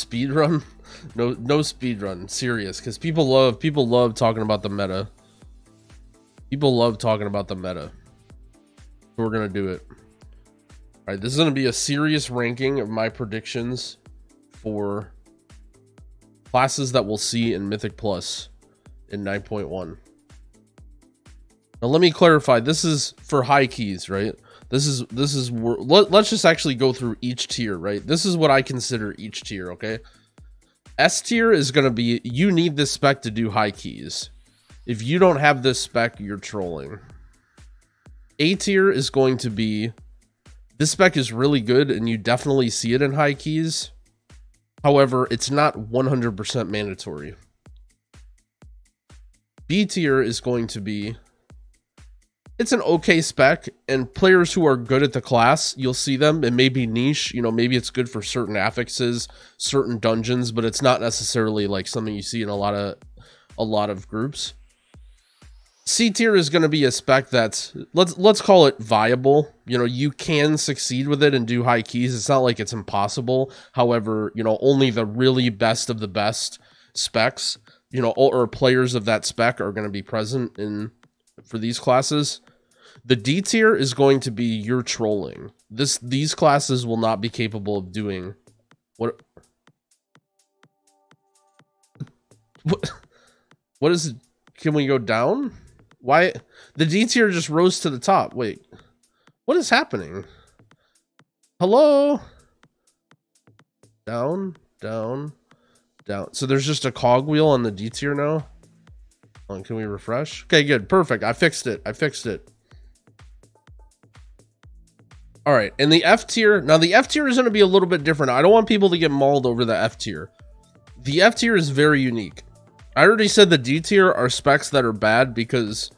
speed run. No, no speed run. Serious, because people love people love talking about the meta. People love talking about the meta. We're gonna do it. All right, this is gonna be a serious ranking of my predictions for classes that we'll see in Mythic Plus in 9.1. Now let me clarify. This is for high keys, right? This is this is let, let's just actually go through each tier, right? This is what I consider each tier, okay? S tier is going to be you need this spec to do high keys. If you don't have this spec, you're trolling. A tier is going to be this spec is really good and you definitely see it in high keys. However, it's not 100% mandatory. B tier is going to be it's an okay spec and players who are good at the class you'll see them. It may be niche you know maybe it's good for certain affixes certain dungeons but it's not necessarily like something you see in a lot of a lot of groups. C tier is going to be a spec that's let's let's call it viable. You know you can succeed with it and do high keys. It's not like it's impossible. However you know only the really best of the best specs you know or, or players of that spec are going to be present in for these classes the D tier is going to be your trolling. This these classes will not be capable of doing what what what is it? Can we go down? Why the D tier just rose to the top? Wait. What is happening? Hello? Down, down, down. So there's just a cogwheel on the D tier now. Can we refresh? Okay, good. Perfect. I fixed it. I fixed it. All right, and the F tier. Now the F tier is going to be a little bit different. I don't want people to get mauled over the F tier. The F tier is very unique. I already said the D tier are specs that are bad because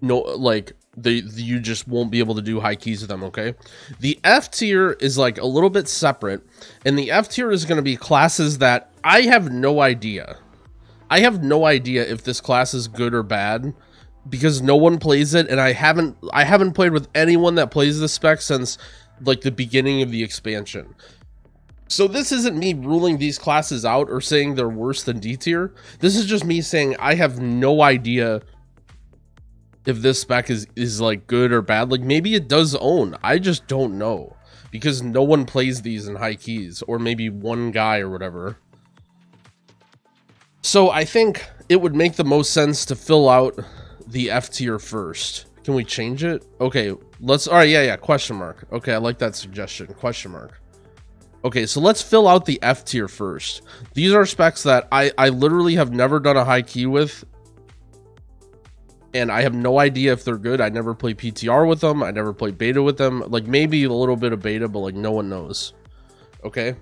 no, like they you just won't be able to do high keys with them. Okay, the F tier is like a little bit separate, and the F tier is going to be classes that I have no idea. I have no idea if this class is good or bad because no one plays it and I haven't I haven't played with anyone that plays this spec since like the beginning of the expansion. So this isn't me ruling these classes out or saying they're worse than D tier. This is just me saying I have no idea if this spec is is like good or bad. Like maybe it does own. I just don't know because no one plays these in high keys or maybe one guy or whatever. So I think it would make the most sense to fill out the F tier first. Can we change it? Okay, let's, all right, yeah, yeah, question mark. Okay, I like that suggestion, question mark. Okay, so let's fill out the F tier first. These are specs that I, I literally have never done a high key with. And I have no idea if they're good. I never play PTR with them. I never play beta with them. Like maybe a little bit of beta, but like no one knows. Okay.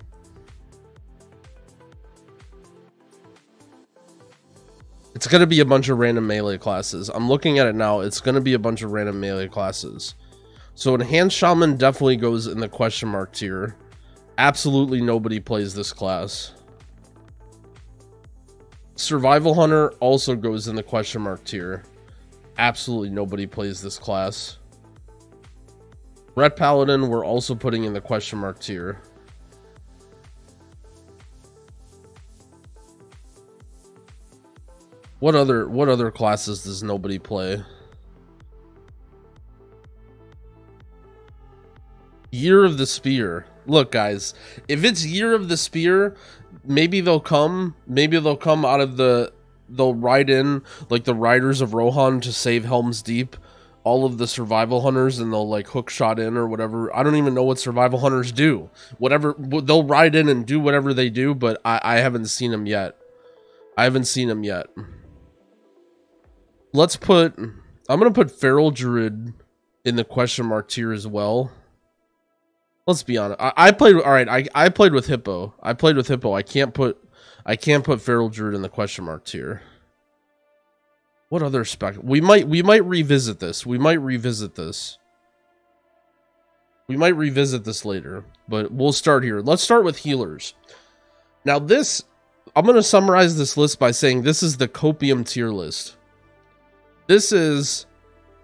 It's going to be a bunch of random melee classes. I'm looking at it now. It's going to be a bunch of random melee classes. So Enhanced Shaman definitely goes in the question mark tier. Absolutely nobody plays this class. Survival Hunter also goes in the question mark tier. Absolutely nobody plays this class. Ret Paladin we're also putting in the question mark tier. What other what other classes does nobody play? Year of the Spear. Look, guys, if it's Year of the Spear, maybe they'll come. Maybe they'll come out of the. They'll ride in like the Riders of Rohan to save Helm's Deep, all of the survival hunters, and they'll like hook shot in or whatever. I don't even know what survival hunters do. Whatever they'll ride in and do whatever they do, but I, I haven't seen them yet. I haven't seen them yet let's put I'm gonna put Feral Druid in the question mark tier as well. Let's be honest. I, I played all right. I, I played with Hippo. I played with Hippo. I can't put I can't put Feral Druid in the question mark tier. What other spec? We might we might revisit this. We might revisit this. We might revisit this later, but we'll start here. Let's start with healers. Now this I'm going to summarize this list by saying this is the copium tier list. This is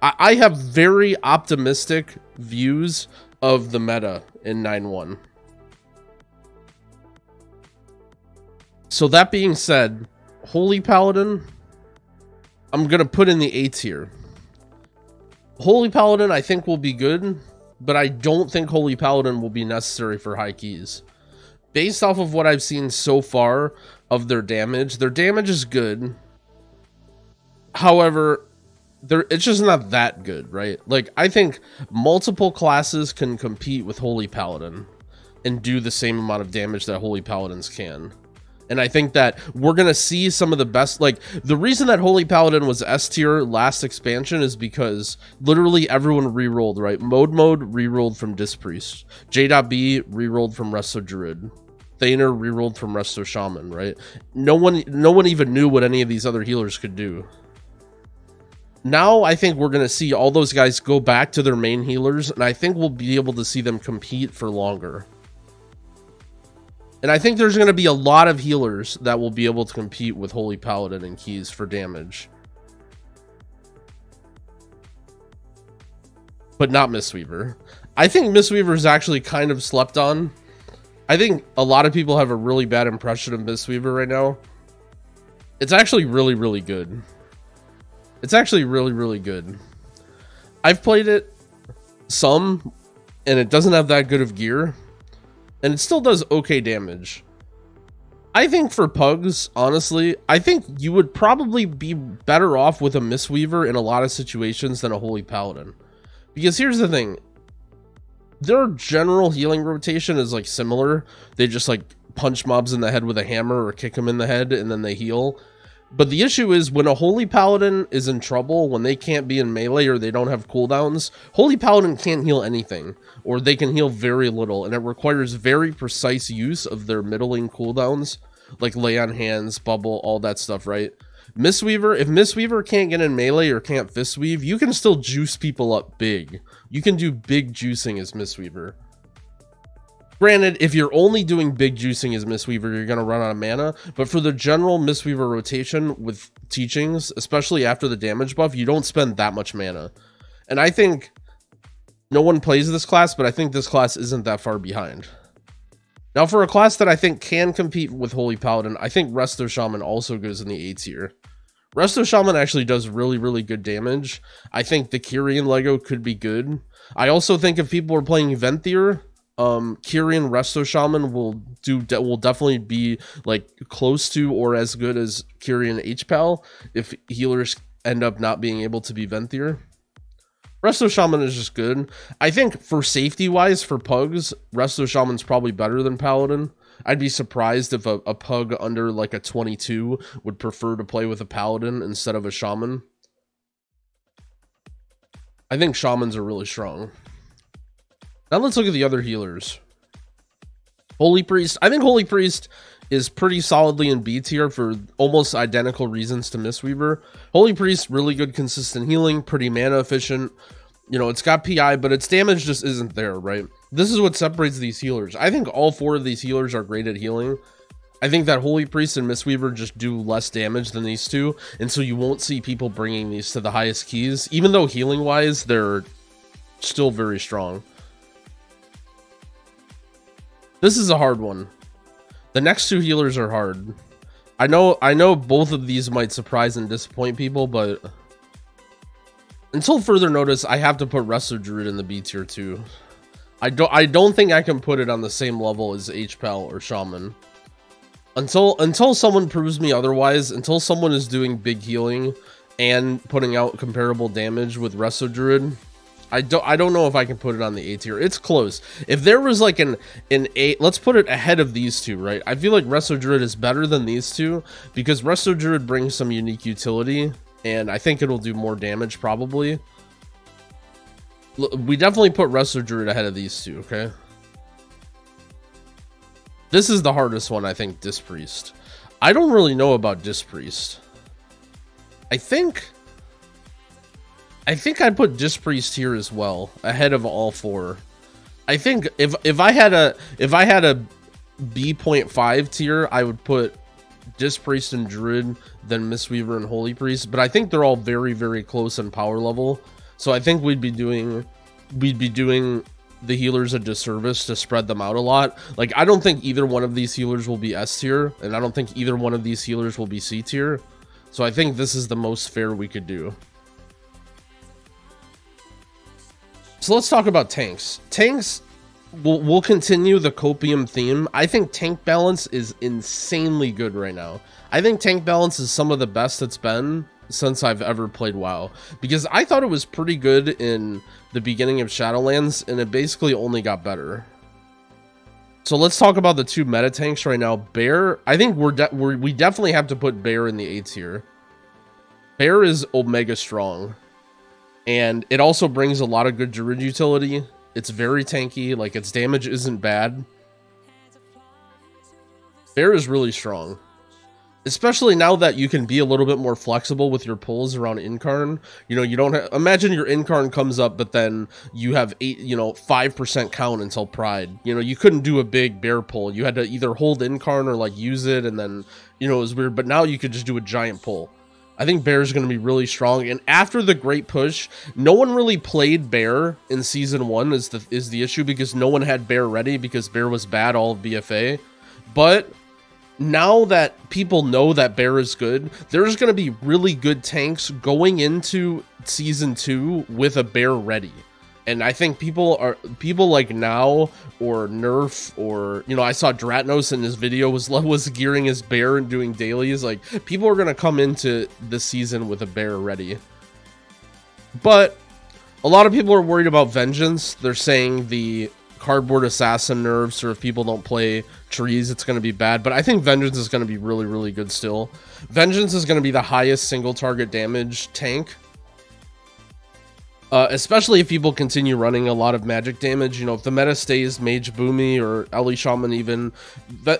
I, I have very optimistic views of the meta in 9-1. So that being said, Holy Paladin, I'm going to put in the A tier. Holy Paladin, I think, will be good, but I don't think Holy Paladin will be necessary for high keys. Based off of what I've seen so far of their damage, their damage is good. However, there it's just not that good, right? Like I think multiple classes can compete with Holy Paladin and do the same amount of damage that Holy Paladins can. And I think that we're going to see some of the best. Like, the reason that Holy Paladin was S tier last expansion is because literally everyone rerolled, right? Mode Mode rerolled from Disc Priest. J.B rerolled from Resto Druid. Thaner rerolled from Resto Shaman, right? No one, no one even knew what any of these other healers could do. Now I think we're going to see all those guys go back to their main healers, and I think we'll be able to see them compete for longer. And I think there's going to be a lot of healers that will be able to compete with Holy Paladin and Keys for damage. But not Mistweaver. I think Mistweaver is actually kind of slept on. I think a lot of people have a really bad impression of Mistweaver right now. It's actually really, really good. It's actually really, really good. I've played it some, and it doesn't have that good of gear and it still does okay damage. I think for pugs, honestly, I think you would probably be better off with a Mistweaver in a lot of situations than a Holy Paladin. Because here's the thing. Their general healing rotation is like similar. They just like punch mobs in the head with a hammer or kick them in the head and then they heal. But the issue is when a Holy Paladin is in trouble, when they can't be in melee or they don't have cooldowns, Holy Paladin can't heal anything, or they can heal very little, and it requires very precise use of their middling cooldowns, like lay on hands, bubble, all that stuff, right? Mistweaver, if Mistweaver can't get in melee or can't fist weave, you can still juice people up big. You can do big juicing as Mistweaver. Granted, if you're only doing big juicing as Mistweaver, you're going to run out of mana. But for the general Mistweaver rotation with teachings, especially after the damage buff, you don't spend that much mana. And I think no one plays this class, but I think this class isn't that far behind. Now, for a class that I think can compete with Holy Paladin, I think Resto Shaman also goes in the A tier. Resto Shaman actually does really, really good damage. I think the Kyrian Lego could be good. I also think if people are playing Venthyr, um Kyrian Resto Shaman will do de will definitely be like close to or as good as Kyrian HPAL if healers end up not being able to be Venthyr. Resto Shaman is just good. I think for safety wise for pugs, Resto Shaman's probably better than Paladin. I'd be surprised if a, a pug under like a 22 would prefer to play with a paladin instead of a shaman. I think shamans are really strong. Now let's look at the other healers. Holy Priest. I think Holy Priest is pretty solidly in B tier for almost identical reasons to Mistweaver. Holy Priest, really good consistent healing, pretty mana efficient. You know, it's got PI, but its damage just isn't there, right? This is what separates these healers. I think all four of these healers are great at healing. I think that Holy Priest and Mistweaver just do less damage than these two, and so you won't see people bringing these to the highest keys, even though healing-wise, they're still very strong. This is a hard one. The next two healers are hard. I know I know both of these might surprise and disappoint people, but until further notice, I have to put Resto Druid in the B tier too. I don't I don't think I can put it on the same level as HPAL or Shaman. Until until someone proves me otherwise, until someone is doing big healing and putting out comparable damage with Resto Druid, I don't I don't know if I can put it on the A tier. It's close. If there was like an an A, let's put it ahead of these two, right? I feel like Resto Druid is better than these two because Resto Druid brings some unique utility, and I think it'll do more damage probably. We definitely put Resto Druid ahead of these two, okay? This is the hardest one, I think, Disc Priest. I don't really know about Disc Priest. I think I think I'd put Disc Priest here as well, ahead of all four. I think if if I had a if I had a B.5 tier, I would put Disc Priest and Druid, then Mistweaver and Holy Priest. But I think they're all very, very close in power level. So I think we'd be doing we'd be doing the healers a disservice to spread them out a lot. Like, I don't think either one of these healers will be S tier, and I don't think either one of these healers will be C tier. So I think this is the most fair we could do. So let's talk about tanks. Tanks, we'll, we'll continue the copium theme. I think tank balance is insanely good right now. I think tank balance is some of the best it's been since I've ever played WoW. Because I thought it was pretty good in the beginning of Shadowlands, and it basically only got better. So let's talk about the two meta tanks right now. Bear, I think we're, de we're we definitely have to put Bear in the A tier. Bear is Omega strong. And it also brings a lot of good druid utility. It's very tanky, like its damage isn't bad. Bear is really strong. Especially now that you can be a little bit more flexible with your pulls around incarn. You know you don't have, imagine your incarn comes up but then you have eight you know five percent count until pride. You know you couldn't do a big bear pull. You had to either hold incarn or like use it and then you know it was weird. But now you could just do a giant pull I think Bear is going to be really strong, and after the great push, no one really played Bear in season one. Is the is the issue because no one had Bear ready because Bear was bad all of BFA, but now that people know that bear is good there's going to be really good tanks going into season two with a bear ready and i think people are people like now or nerf or you know i saw dratnos in his video was was gearing his bear and doing dailies. Like people are to come into the season with a bear ready. But a lot of people are worried about vengeance. They're saying the cardboard assassin nerfs or if people don't play trees it's going to be bad. But i think vengeance is going to be really really good still. Vengeance is going to be the highest single target damage tank uh, especially if people continue running a lot of magic damage you know if the meta stays mage boomy or Ele shaman even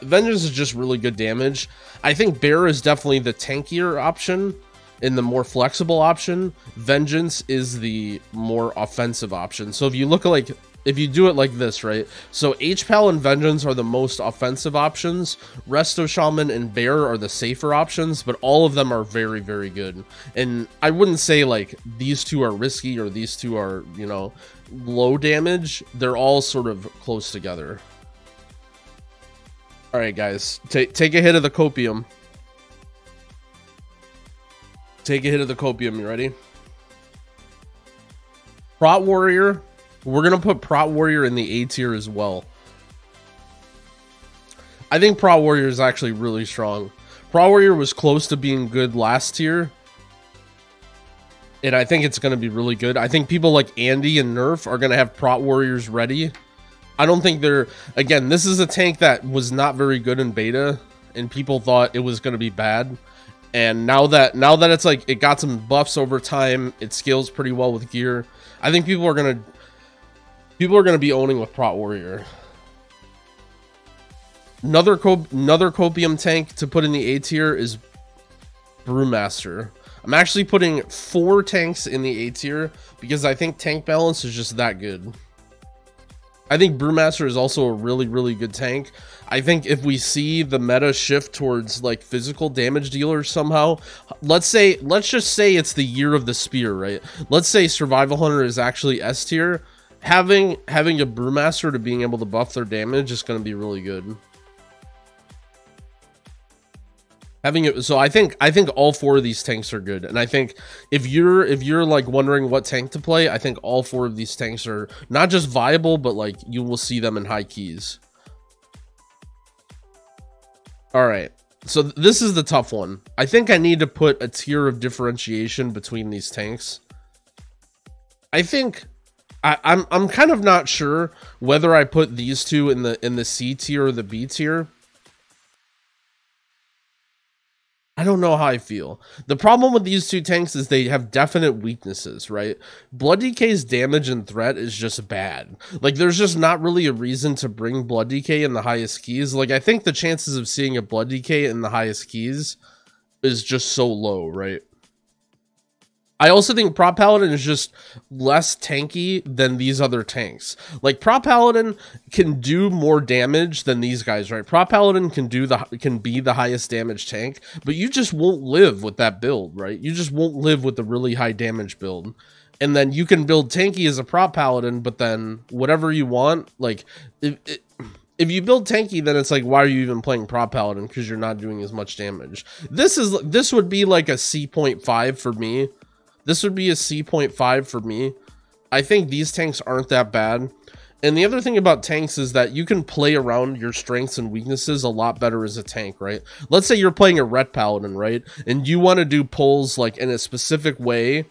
vengeance is just really good damage. I think bear is definitely the tankier option and the more flexible option. Vengeance is the more offensive option. So if you look at like if you do it like this, right? So H-Pal and Vengeance are the most offensive options. Resto Shaman and Bear are the safer options, but all of them are very, very good. And I wouldn't say like these two are risky or these two are, you know, low damage. They're all sort of close together. All right, guys, take take a hit of the copium. Take a hit of the copium. You ready? Prot Warrior we're going to put Prot Warrior in the A tier as well. I think Prot Warrior is actually really strong. Prot Warrior was close to being good last tier. And I think it's going to be really good. I think people like Andy and Nerf are going to have Prot Warriors ready. I don't think they're... Again, this is a tank that was not very good in beta. And people thought it was going to be bad. And now that now that it's like it got some buffs over time, it scales pretty well with gear. I think people are going to People are going to be owning with Prot Warrior. Another another copium tank to put in the A tier is Brewmaster. I'm actually putting four tanks in the A tier because I think tank balance is just that good. I think Brewmaster is also a really, really good tank. I think if we see the meta shift towards like physical damage dealers somehow, let's say, let's just say it's the year of the spear, right? Let's say Survival Hunter is actually S tier having having a brewmaster to being able to buff their damage is going to be really good. Having it, so I think I think all four of these tanks are good, and I think if you're if you're like wondering what tank to play, I think all four of these tanks are not just viable, but like you will see them in high keys. All right, so this is the tough one. I think I need to put a tier of differentiation between these tanks. I think I, I'm I'm kind of not sure whether I put these two in the in the C tier or the B tier. I don't know how I feel. The problem with these two tanks is they have definite weaknesses, right? Blood DK's damage and threat is just bad. Like, there's just not really a reason to bring Blood DK in the highest keys. Like, I think the chances of seeing a Blood DK in the highest keys is just so low, right? I also think Prot Paladin is just less tanky than these other tanks. Like Prot Paladin can do more damage than these guys, right? Prot Paladin can do the can be the highest damage tank, but you just won't live with that build, right? You just won't live with the really high damage build. and then you can build tanky as a prot paladin, but then whatever you want, like if if you build tanky, then it's like why are you even playing prot paladin because you're not doing as much damage. This is this would be like a C point five for me. This would be a five for me. I think these tanks aren't that bad. And the other thing about tanks is that you can play around your strengths and weaknesses a lot better as a tank, right? Let's say you're playing a Ret paladin, right? And you want to do pulls like in a specific way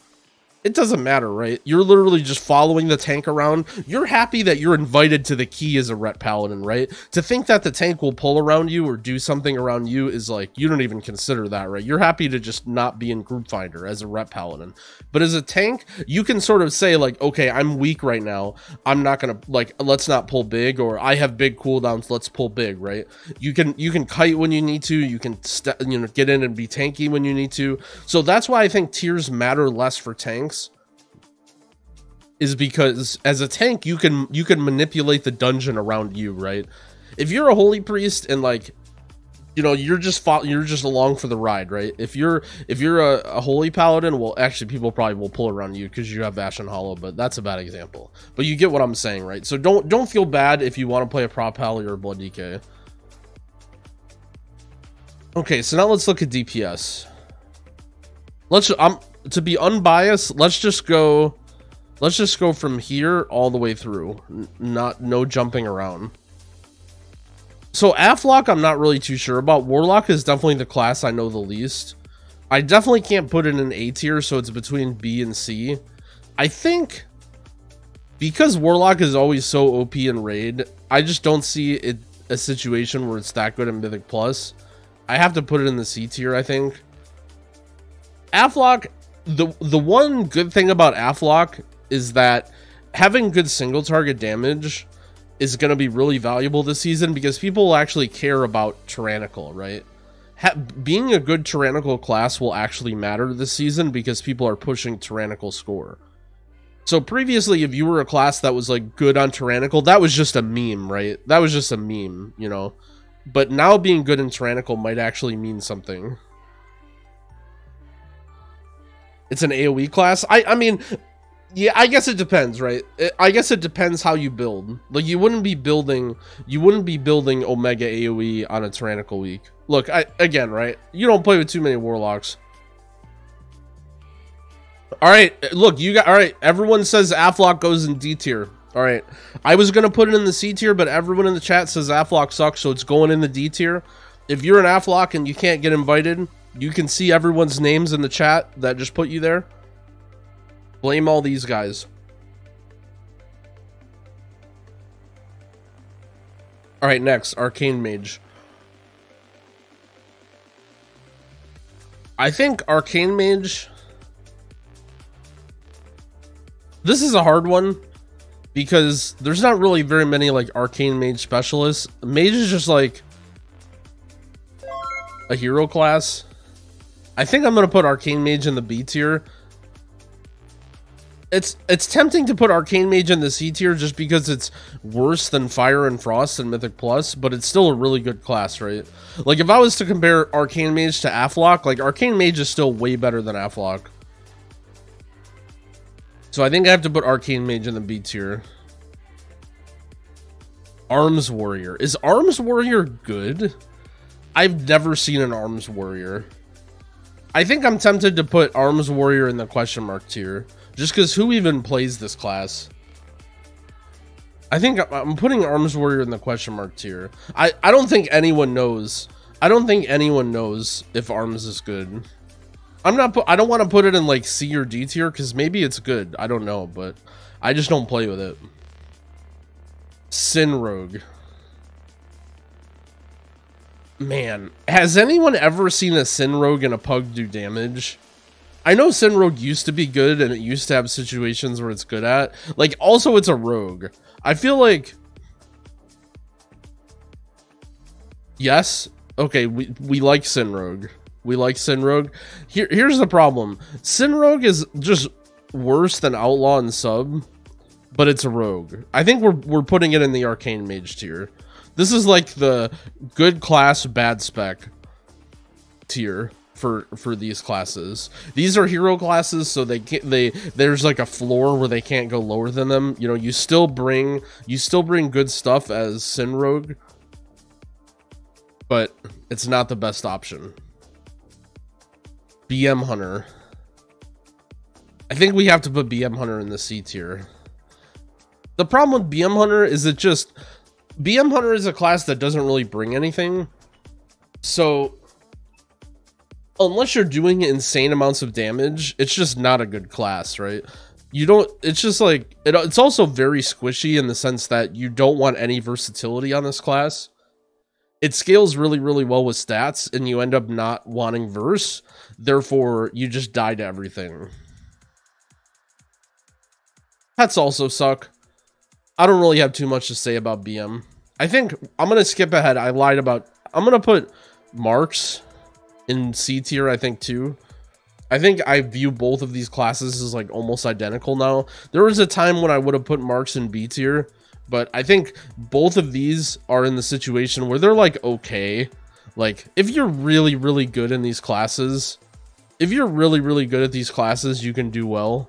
it doesn't matter, right? You're literally just following the tank around. You're happy that you're invited to the key as a ret paladin, right? To think that the tank will pull around you or do something around you is like, you don't even consider that, right? You're happy to just not be in group finder as a ret paladin. But as a tank, you can sort of say like, okay, I'm weak right now. I'm not gonna like, let's not pull big or I have big cooldowns. Let's pull big, right? You can, you can kite when you need to. You can, you know, get in and be tanky when you need to. So that's why I think tiers matter less for tanks is because as a tank you can you can manipulate the dungeon around you, right? If you're a holy priest and like you know you're just you're just along for the ride right? If you're if you're a, a holy paladin well actually people probably will pull around you because you have Ashen Hallow but that's a bad example. But you get what i'm saying right? So don't don't feel bad if you want to play a prot pally or a blood dk okay so now let's look at dps let's i'm to be unbiased let's just go Let's just go from here all the way through. Not no jumping around. So Aflock, I'm not really too sure about. Warlock is definitely the class I know the least. I definitely can't put it in A tier, so it's between B and C. I think because Warlock is always so OP in Raid, I just don't see it a situation where it's that good in Mythic Plus. I have to put it in the C tier, I think. Aflock, the the one good thing about Aflock is that having good single target damage is going to be really valuable this season because people actually care about tyrannical, right? Ha being a good tyrannical class will actually matter this season because people are pushing tyrannical score. So previously, if you were a class that was like good on tyrannical, that was just a meme, right? That was just a meme, you know. But now being good in tyrannical might actually mean something. It's an AoE class. I I mean, yeah, I guess it depends, right? I guess it depends how you build. Like you wouldn't be building you wouldn't be building Omega AoE on a Tyrannical week. Look, I again, right? You don't play with too many warlocks. All right, look, you got all right. Everyone says Aflock goes in D tier. All right, I was gonna put it in the C tier, but everyone in the chat says Aflock sucks, so it's going in the D tier. If you're an Aflock and you can't get invited, you can see everyone's names in the chat that just put you there. Blame all these guys. Alright, next, Arcane Mage. I think Arcane Mage... This is a hard one because there's not really very many like Arcane Mage specialists. Mage is just like a hero class. I think I'm going to put Arcane Mage in the B tier it's it's tempting to put Arcane Mage in the C tier just because it's worse than Fire and Frost and Mythic Plus, but it's still a really good class, right? Like if I was to compare Arcane Mage to Aflock, like Arcane Mage is still way better than Aflock. So I think I have to put Arcane Mage in the B tier. Arms Warrior. Is Arms Warrior good? I've never seen an Arms Warrior. I think I'm tempted to put Arms Warrior in the question mark tier. Just because who even plays this class? I think I'm putting Arms Warrior in the question mark tier. I, I don't think anyone knows. I don't think anyone knows if Arms is good. I'm not. I don't want to put it in like C or D tier because maybe it's good. I don't know, but I just don't play with it. Sin Rogue. Man, has anyone ever seen a Sin Rogue and a Pug do damage? I know Sin Rogue used to be good and it used to have situations where it's good at. Like, also, it's a rogue. I feel like... Yes? Okay, we, we like Sin Rogue. We like Sin Rogue. Here, here's the problem. Sin Rogue is just worse than Outlaw and Sub, but it's a rogue. I think we're, we're putting it in the Arcane Mage tier. This is like the good class, bad spec tier for for these classes. These are hero classes, so they can't they there's like a floor where they can't go lower than them. You know, you still bring you still bring good stuff as Sin Rogue, but it's not the best option. BM Hunter. I think we have to put BM Hunter in the C tier. The problem with BM Hunter is it just BM Hunter is a class that doesn't really bring anything. So unless you're doing insane amounts of damage, it's just not a good class, right? You don't it's just like it, it's also very squishy in the sense that you don't want any versatility on this class. It scales really really well with stats and you end up not wanting verse, therefore you just die to everything. Pets also suck. I don't really have too much to say about BM. I think I'm going to skip ahead. I lied about... I'm going to put Marks in C tier, I think, too. I think I view both of these classes as, like, almost identical now. There was a time when I would have put Marks in B tier, but I think both of these are in the situation where they're, like, okay. Like, if you're really, really good in these classes, if you're really, really good at these classes, you can do well.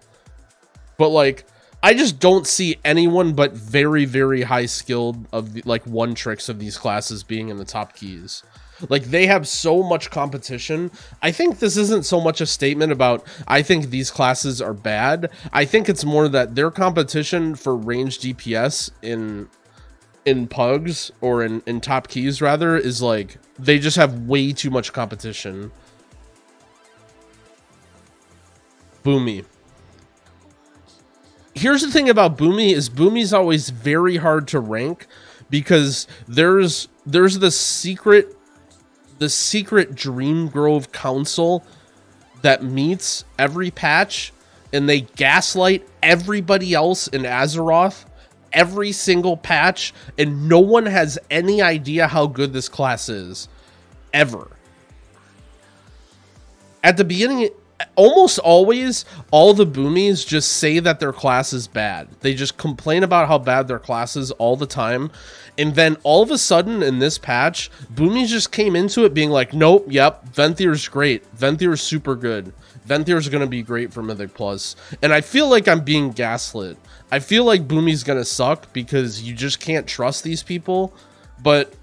But, like I just don't see anyone but very, very high skilled of the, like one tricks of these classes being in the top keys. Like they have so much competition. I think this isn't so much a statement about I think these classes are bad. I think it's more that their competition for range DPS in in pugs or in, in top keys rather is like they just have way too much competition. Boomy here's the thing about Boomy is Boomy's always very hard to rank because there's there's the secret the secret Dreamgrove Council that meets every patch and they gaslight everybody else in Azeroth every single patch and no one has any idea how good this class is ever. At the beginning almost always all the boomies just say that their class is bad. They just complain about how bad their class is all the time. And then all of a sudden in this patch, boomies just came into it being like, nope, yep, Venthyr's great. Venthyr's super good. Venthyr's going to be great for Mythic Plus. And I feel like I'm being gaslit. I feel like Boomy's going to suck because you just can't trust these people. But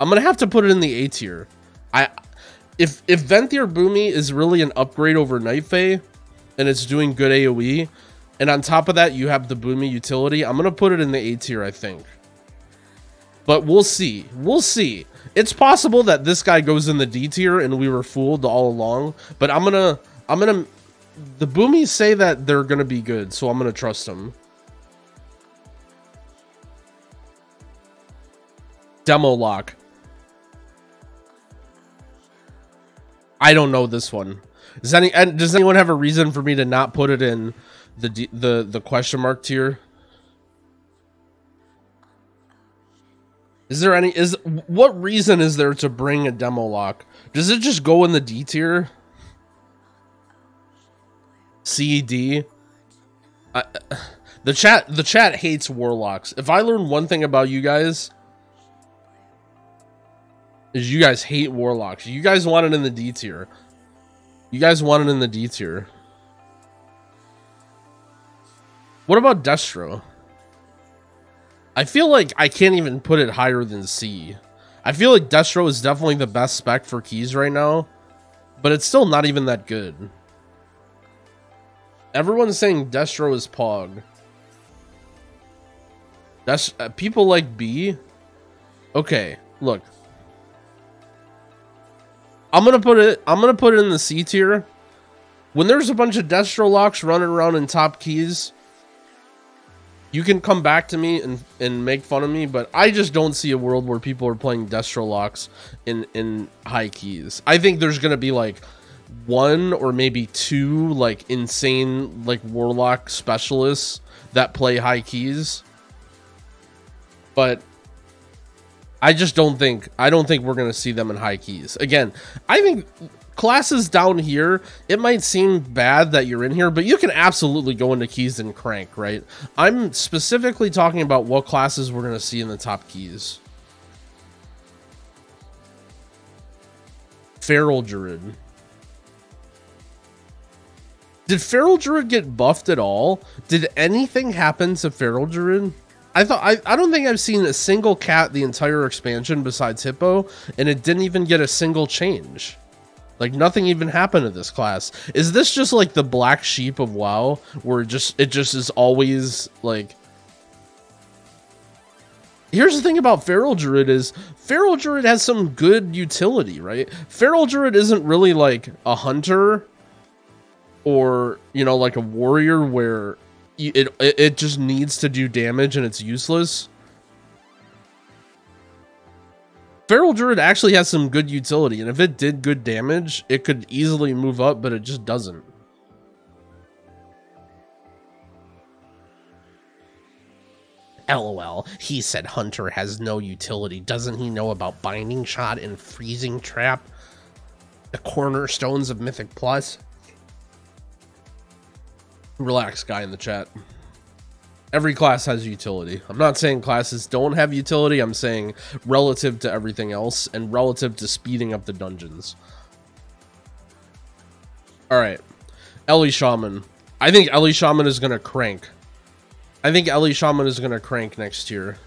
I'm going to have to put it in the A tier. I if if Venthyr Boomy is really an upgrade over Night Fae, and it's doing good AoE, and on top of that you have the Boomy utility, I'm gonna put it in the A tier, I think. But we'll see. We'll see. It's possible that this guy goes in the D tier and we were fooled all along. But I'm gonna I'm gonna the Boomies say that they're gonna be good, so I'm gonna trust them. Demo lock. I don't know this one. Does any does anyone have a reason for me to not put it in the the the question mark tier? Is there any is what reason is there to bring a demo lock? Does it just go in the D tier? C D. The chat the chat hates warlocks. If I learn one thing about you guys, is you guys hate warlocks. You guys want it in the D tier. You guys want it in the D tier. What about Destro? I feel like I can't even put it higher than C. I feel like Destro is definitely the best spec for keys right now, but it's still not even that good. Everyone's saying Destro is Pog. That's uh, people like B. Okay, look. I'm gonna put it. I'm gonna put it in the C tier. When there's a bunch of Destro locks running around in top keys, you can come back to me and and make fun of me, but I just don't see a world where people are playing Destro locks in in high keys. I think there's gonna be like one or maybe two like insane like warlock specialists that play high keys. But I just don't think I don't think we're gonna see them in high keys. Again, I think classes down here, it might seem bad that you're in here, but you can absolutely go into keys and crank, right? I'm specifically talking about what classes we're gonna see in the top keys. Feral Druid. Did Feral Druid get buffed at all? Did anything happen to Feral Druid? I thought I, I don't think I've seen a single cat the entire expansion besides Hippo, and it didn't even get a single change. Like nothing even happened to this class. Is this just like the black sheep of WoW, where just it just is always like Here's the thing about Feral Druid is Feral Druid has some good utility, right? Feral Druid isn't really like a hunter or, you know, like a warrior where it it just needs to do damage and it's useless. Feral Druid actually has some good utility, and if it did good damage, it could easily move up, but it just doesn't. LOL, he said Hunter has no utility. Doesn't he know about Binding Shot and Freezing Trap? The cornerstones of Mythic Plus? Relax, guy in the chat. Every class has utility. I'm not saying classes don't have utility. I'm saying relative to everything else and relative to speeding up the dungeons. All right. Ele Shaman. I think Ele Shaman is going to crank. I think Ele Shaman is going to crank next year.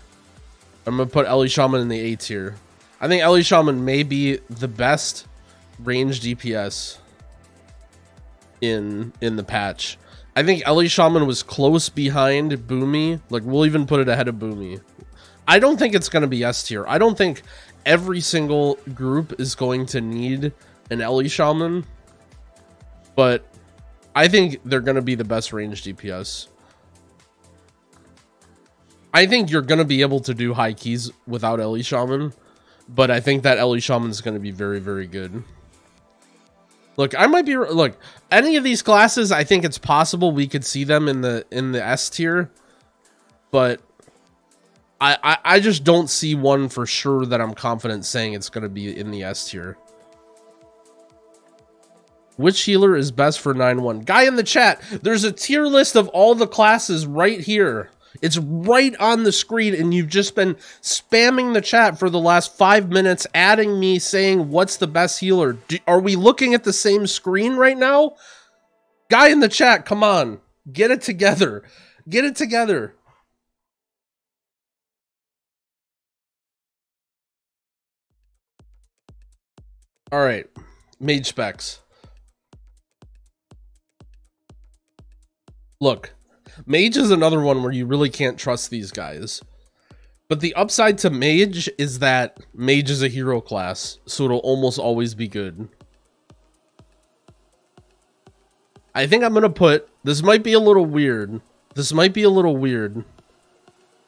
I'm going to put Ele Shaman in the A tier. I think Ele Shaman may be the best range DPS in in the patch. I think Ele Shaman was close behind Boomy. Like, we'll even put it ahead of Boomy. I don't think it's going to be S tier. I don't think every single group is going to need an Ele Shaman. But I think they're going to be the best range DPS. I think you're going to be able to do high keys without Ele Shaman. But I think that Ele Shaman is going to be very, very good. Look, I might be look any of these classes. I think it's possible we could see them in the in the S tier, but I, I I just don't see one for sure that I'm confident saying it's going to be in the S tier. Which healer is best for 9-1? Guy in the chat, there's a tier list of all the classes right here. It's right on the screen, and you've just been spamming the chat for the last five minutes, adding me saying, What's the best healer? Do, are we looking at the same screen right now? Guy in the chat, come on. Get it together. Get it together. All right. Mage specs. Look, Mage is another one where you really can't trust these guys. But the upside to Mage is that Mage is a hero class, so it'll almost always be good. I think I'm going to put... This might be a little weird. This might be a little weird.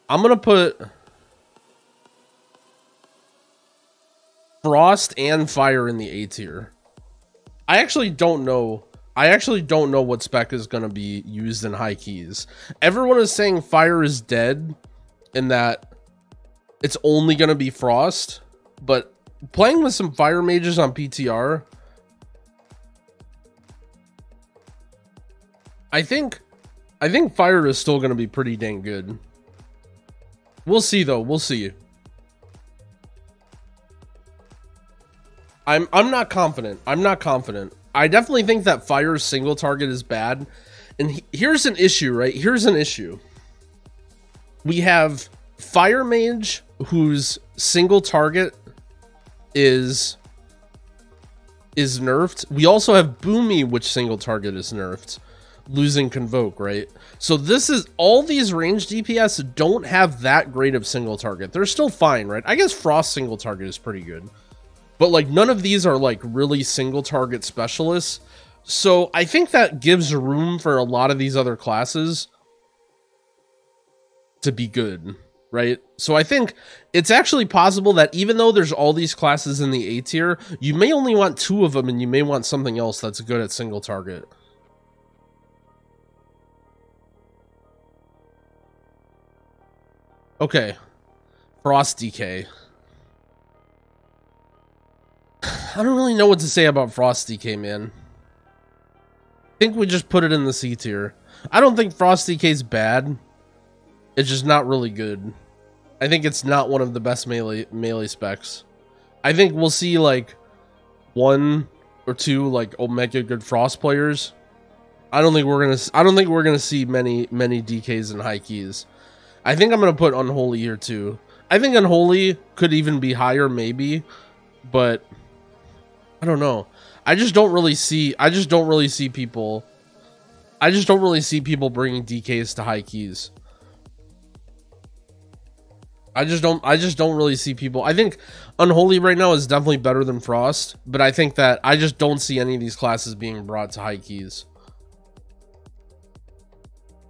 I'm going to put... Frost and Fire in the A tier. I actually don't know I actually don't know what spec is going to be used in high keys. Everyone is saying fire is dead and that it's only going to be frost, but playing with some fire mages on PTR, I think I think fire is still going to be pretty dang good. We'll see though. We'll see. I'm I'm not confident. I'm not confident. I definitely think that fire's single target is bad. And he, here's an issue, right? Here's an issue. We have Fire Mage, whose single target is is nerfed. We also have Boomy, which single target is nerfed, losing Convoke, right? So this is all these range DPS don't have that great of single target. They're still fine, right? I guess Frost single target is pretty good. But like none of these are like really single target specialists. So I think that gives room for a lot of these other classes to be good, right? So I think it's actually possible that even though there's all these classes in the A tier, you may only want two of them and you may want something else that's good at single target. Okay. Frost DK. I don't really know what to say about Frosty DK, man. I think we just put it in the C tier. I don't think Frosty DK is bad. It's just not really good. I think it's not one of the best melee melee specs. I think we'll see like one or two like Omega Good Frost players, I don't think we're gonna. I don't think we're gonna see many many DKs and high keys. I think I'm gonna put Unholy here too. I think Unholy could even be higher, maybe, but I don't know. I just don't really see. I just don't really see people. I just don't really see people bringing DKs to high keys. I just don't I just don't really see people. I think Unholy right now is definitely better than Frost, but I think that I just don't see any of these classes being brought to high keys.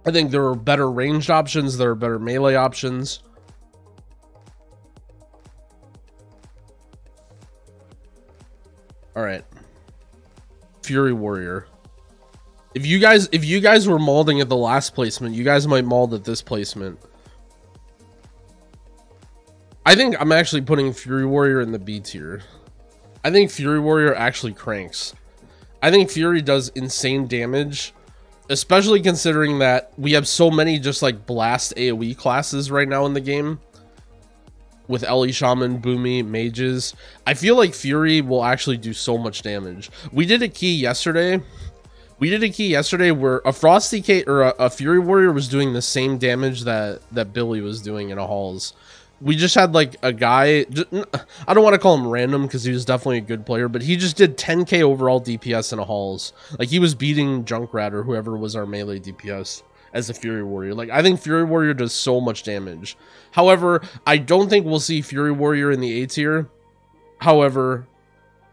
I think there are better ranged options, there are better melee options. All right. Fury Warrior. If you guys if you guys were molding at the last placement, you guys might mold at this placement. I think I'm actually putting Fury Warrior in the B tier. I think Fury Warrior actually cranks. I think Fury does insane damage, especially considering that we have so many just like blast AoE classes right now in the game. With Ele Shaman, Boomy, Mages. I feel like Fury will actually do so much damage. We did a key yesterday. We did a key yesterday where a Frost DK or a, a Fury Warrior was doing the same damage that that Billy was doing in a halls we just had like a guy i don't want to call him random because he was definitely a good player but he just did 10k overall dps in a halls like he was beating junkrat or whoever was our melee dps as a fury warrior. Like i think fury warrior does so much damage. However i don't think we'll see fury warrior in the a tier. However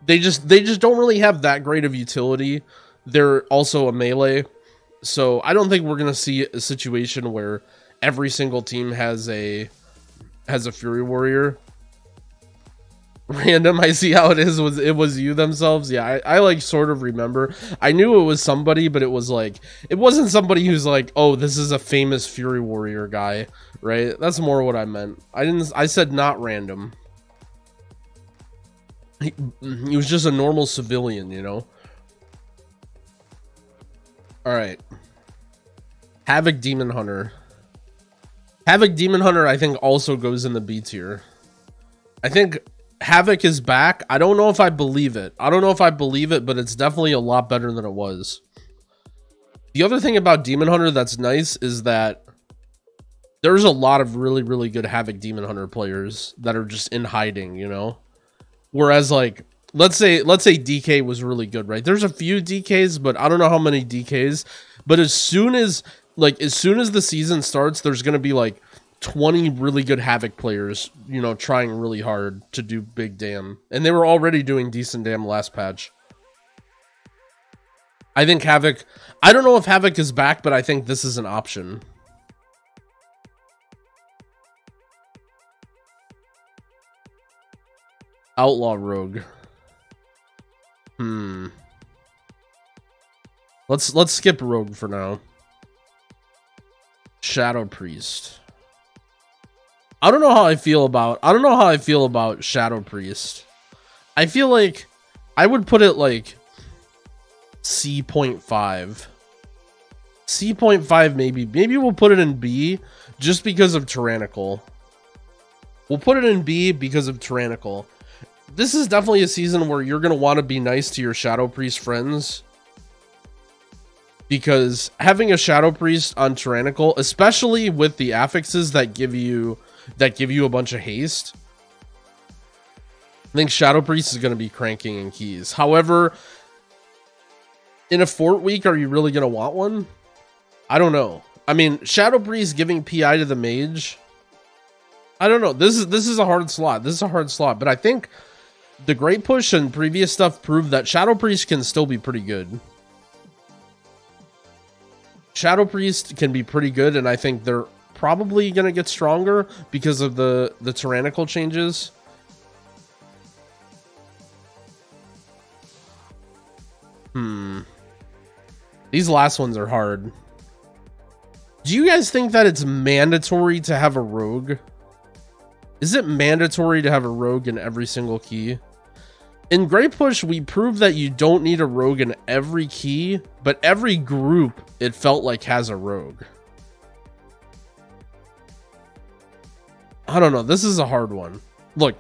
they just they just don't really have that great of utility. They're also a melee. So i don't think we're gonna see a situation where every single team has a has a Fury Warrior. Random, I see how it is. Was it was you themselves? Yeah, I, I like sort of remember. I knew it was somebody, but it was like it wasn't somebody who's like, oh, this is a famous Fury Warrior guy, right? That's more what I meant. I didn't. I said not random. He, he was just a normal civilian, you know. All right. Havoc Demon Hunter. Havoc Demon Hunter, I think, also goes in the B tier. I think Havoc is back. I don't know if I believe it. I don't know if I believe it, but it's definitely a lot better than it was. The other thing about Demon Hunter that's nice is that there's a lot of really, really good Havoc Demon Hunter players that are just in hiding, you know? Whereas, like, let's say let's say DK was really good, right? There's a few DKs, but I don't know how many DKs. But as soon as like as soon as the season starts, there's gonna be like 20 really good Havoc players, you know, trying really hard to do big damn. And they were already doing decent damn last patch. I think Havoc, I don't know if Havoc is back, but I think this is an option. Outlaw Rogue. Hmm. Let's let's skip Rogue for now. Shadow Priest. I don't know how I feel about I don't know how I feel about Shadow Priest. I feel like I would put it like C.5. C.5 maybe. Maybe we'll put it in B just because of Tyrannical. We'll put it in B because of Tyrannical. This is definitely a season where you're going to want to be nice to your Shadow Priest friends because having a shadow priest on tyrannical especially with the affixes that give you that give you a bunch of haste i think shadow priest is going to be cranking in keys. However in a fort week are you really going to want one? I don't know. I mean shadow priest giving PI to the mage i don't know. This is this is a hard slot. This is a hard slot but i think the great push and previous stuff proved that shadow priest can still be pretty good. Shadow Priest can be pretty good, and I think they're probably going to get stronger because of the, the tyrannical changes. Hmm. These last ones are hard. Do you guys think that it's mandatory to have a rogue? Is it mandatory to have a rogue in every single key? In Great Push, we proved that you don't need a rogue in every key, but every group it felt like has a rogue. I don't know. This is a hard one. Look,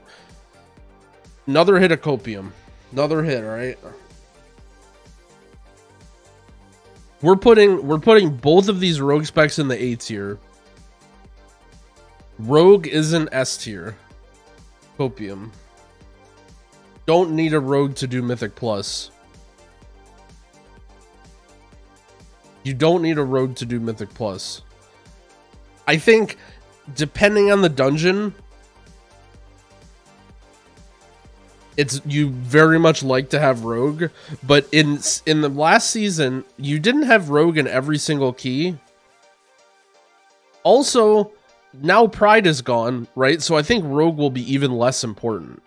another hit of copium. Another hit, right? We're putting we're putting both of these rogue specs in the A tier. Rogue is an S tier. Copium. Don't need a rogue to do Mythic Plus. You don't need a rogue to do Mythic Plus. I think, depending on the dungeon, it's you very much like to have rogue but in in the last season you didn't have rogue in every single key. Also now pride is gone right? So i think rogue will be even less important.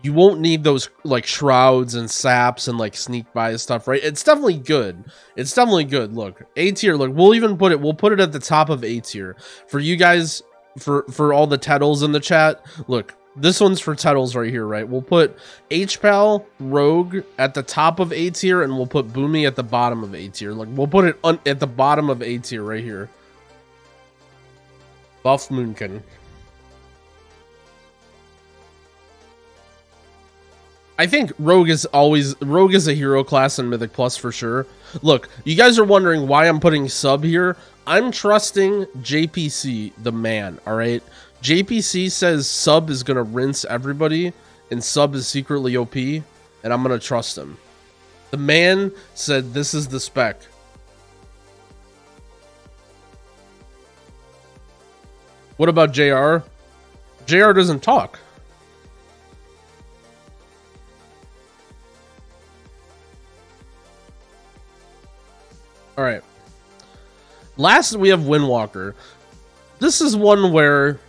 You won't need those like shrouds and saps and like sneak by stuff right? It's definitely good. It's definitely good. Look a tier look we'll even put it we'll put it at the top of a tier. For you guys for for all the titles in the chat look this one's for titles right here, right? We'll put HPAL Rogue at the top of A tier, and we'll put Boomy at the bottom of A tier. Like we'll put it at the bottom of A tier right here. Buff Moonkin. I think Rogue is always Rogue is a hero class in Mythic Plus for sure. Look, you guys are wondering why I'm putting sub here. I'm trusting JPC, the man, all right? JPC says sub is gonna rinse everybody, and sub is secretly OP, and I'm gonna trust him. The man said this is the spec. What about JR? JR doesn't talk. All right. Last, we have Windwalker. This is one where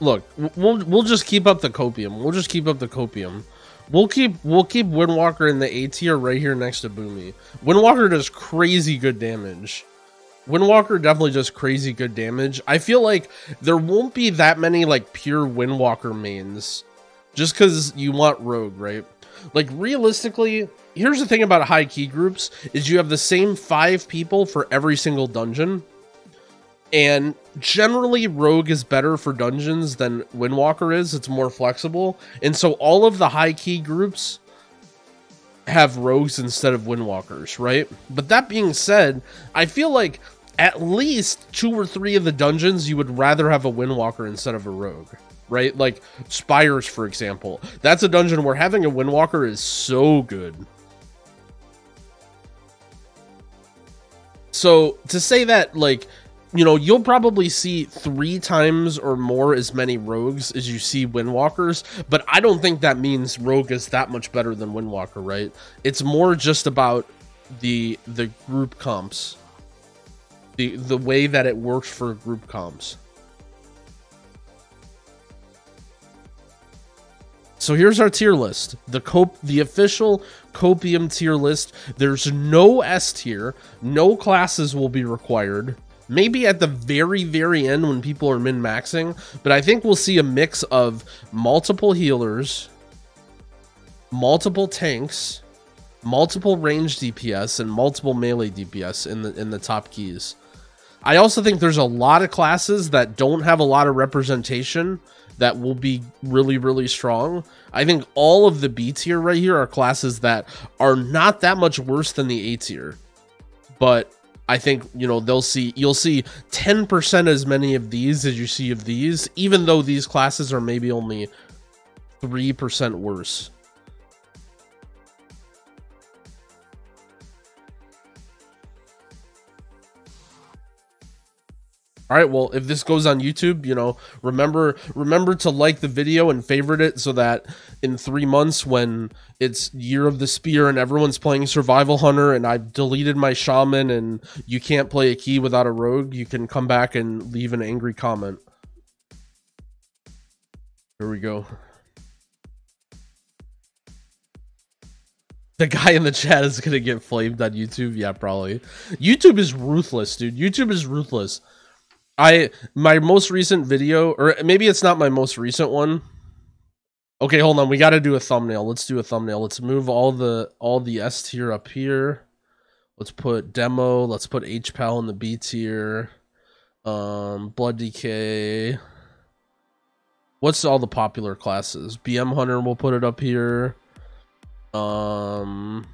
look, we'll we'll just keep up the copium. We'll just keep up the copium. We'll keep we'll keep Windwalker in the A tier right here next to Boomy. Windwalker does crazy good damage. Windwalker definitely does crazy good damage. I feel like there won't be that many like pure Windwalker mains, just because you want Rogue, right? Like realistically, here's the thing about high key groups: is you have the same five people for every single dungeon. And generally rogue is better for dungeons than windwalker is. It's more flexible. And so all of the high key groups have rogues instead of windwalkers right? But that being said i feel like at least two or three of the dungeons you would rather have a windwalker instead of a rogue right like spires for example that's a dungeon where having a windwalker is so good so to say that like you know, you'll probably see three times or more as many rogues as you see windwalkers, but I don't think that means rogue is that much better than windwalker, right? It's more just about the the group comps. The the way that it works for group comps. So here's our tier list. The cop the official copium tier list. There's no S tier. No classes will be required. Maybe at the very, very end when people are min maxing, but I think we'll see a mix of multiple healers, multiple tanks, multiple range DPS, and multiple melee DPS in the in the top keys. I also think there's a lot of classes that don't have a lot of representation that will be really, really strong. I think all of the B tier right here are classes that are not that much worse than the A tier, but I think you know they'll see you'll see 10% as many of these as you see of these even though these classes are maybe only 3% worse. All right, well, if this goes on YouTube, you know, remember remember to like the video and favorite it so that in 3 months when it's Year of the Spear and everyone's playing Survival Hunter and I've deleted my shaman and you can't play a key without a rogue, you can come back and leave an angry comment. Here we go. The guy in the chat is gonna get flamed on YouTube. Yeah, probably. YouTube is ruthless, dude. YouTube is ruthless. I my most recent video, or maybe it's not my most recent one. Okay, hold on. We got to do a thumbnail. Let's do a thumbnail. Let's move all the all the S tier up here. Let's put demo. Let's put HPAL in the B tier. Um, Blood DK. What's all the popular classes? BM Hunter. We'll put it up here. Um.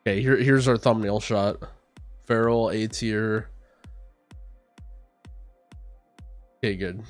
Okay, here here's our thumbnail shot. Feral A tier. Okay, good.